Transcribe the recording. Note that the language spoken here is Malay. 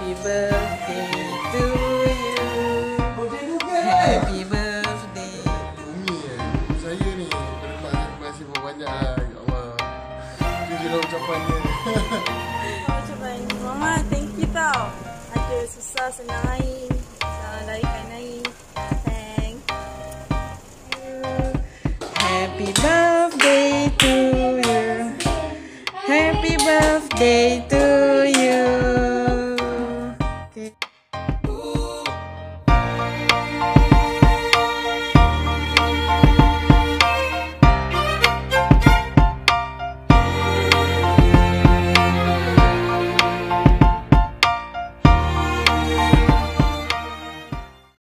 Happy birthday to you. Happy birthday. Umi, saya ni terima kasih banyak banyak. Ya Allah, jadi lo ucapan ni. Ucapan Mama, thank you tau. Ada susah senang lain, senang dari kain lain. Happy birthday to you. Happy birthday to.